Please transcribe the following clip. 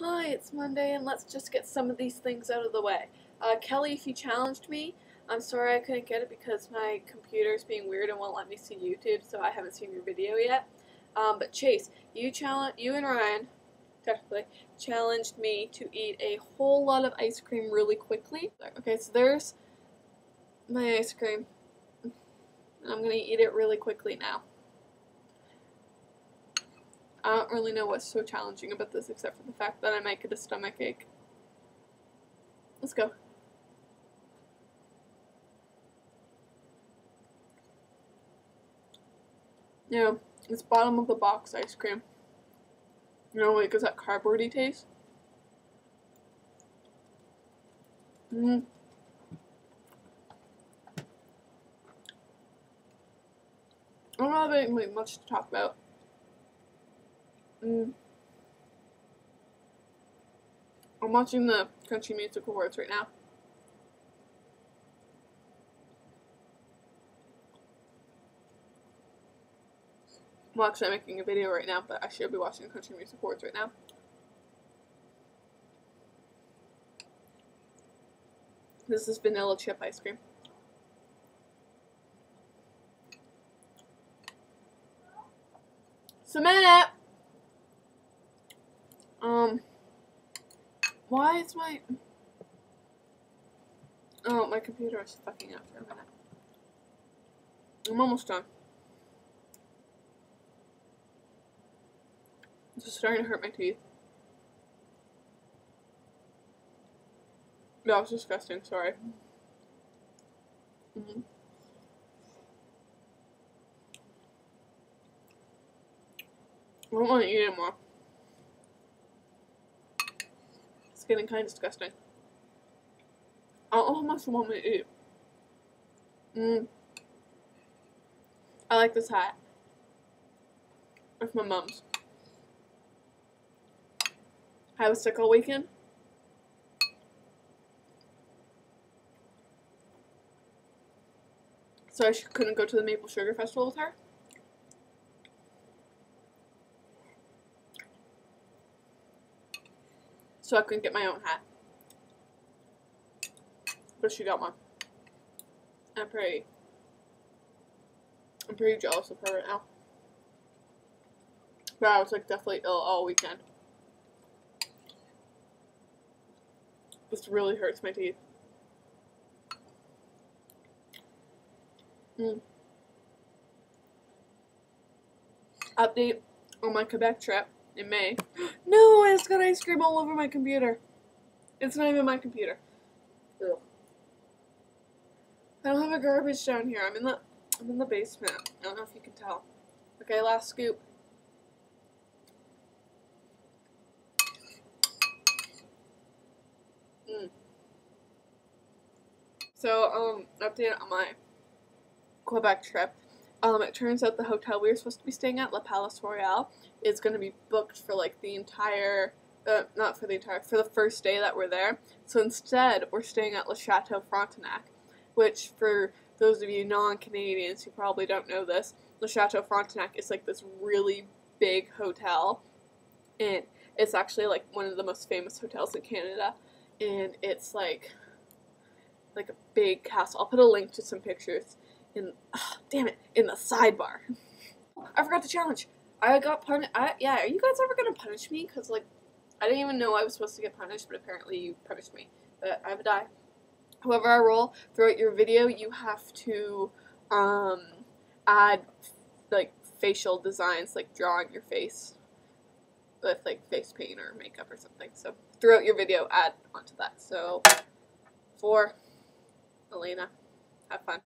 Hi, it's Monday, and let's just get some of these things out of the way. Uh, Kelly, if you challenged me, I'm sorry I couldn't get it because my computer's being weird and won't let me see YouTube, so I haven't seen your video yet. Um, but Chase, you challenge, you and Ryan, technically, challenged me to eat a whole lot of ice cream really quickly. Okay, so there's my ice cream. And I'm gonna eat it really quickly now. I don't really know what's so challenging about this except for the fact that I might get a stomach ache. Let's go. Yeah, it's bottom of the box ice cream. You know, like, is that cardboardy taste? Mmm. I don't have anything much to talk about. Mm. I'm watching the Country Music Awards right now. Well, actually, I'm making a video right now, but I should be watching the Country Music Awards right now. This is vanilla chip ice cream. Um, why is my... Oh, my computer is fucking up for a minute. I'm almost done. It's just starting to hurt my teeth. That was disgusting, sorry. Mm -hmm. I don't want to eat anymore. It's getting kind of disgusting. I I want to eat. Mmm. I like this hat. It's my mom's. I was sick all weekend. So I couldn't go to the Maple Sugar Festival with her. So I couldn't get my own hat. But she got one. I'm pretty I'm pretty jealous of her right now. But I was like definitely ill all weekend. This really hurts my teeth. Mm. Update on my Quebec trip in May. No, I just got ice cream all over my computer. It's not even my computer. Ugh. I don't have a garbage down here. I'm in the I'm in the basement. I don't know if you can tell. Okay, last scoop. Mm. So, um, update on my Quebec trip. Um, it turns out the hotel we were supposed to be staying at, La Palace Royale, is going to be booked for like the entire, uh, not for the entire, for the first day that we're there. So instead, we're staying at Le Chateau Frontenac, which for those of you non-Canadians who probably don't know this, Le Chateau Frontenac is like this really big hotel, and it's actually like one of the most famous hotels in Canada, and it's like like a big castle. I'll put a link to some pictures in, oh, damn it, in the sidebar. I forgot the challenge. I got punished. Yeah, are you guys ever gonna punish me? Cause like, I didn't even know I was supposed to get punished, but apparently you punished me. But I have a die. However I roll throughout your video, you have to um, add like facial designs, like drawing your face with like face paint or makeup or something. So throughout your video, add onto that. So for Elena, have fun.